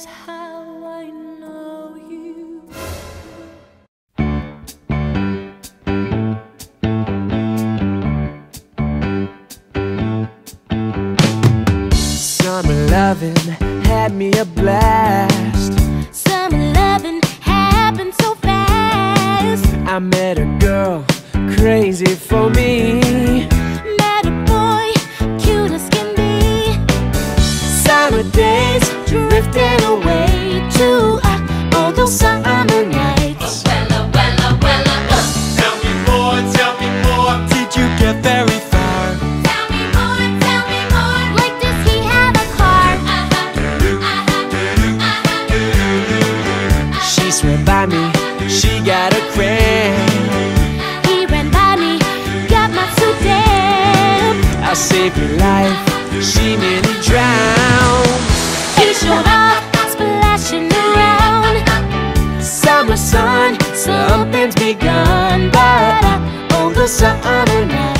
is how I know you. Summer loving had me a blast. Summer loving happened so fast. I met a girl crazy for me. Met a boy, cute as can be. Summer days I saved her life, she nearly drowned. He showed up, splashing around. Summer sun, something's begun, but uh, on the night.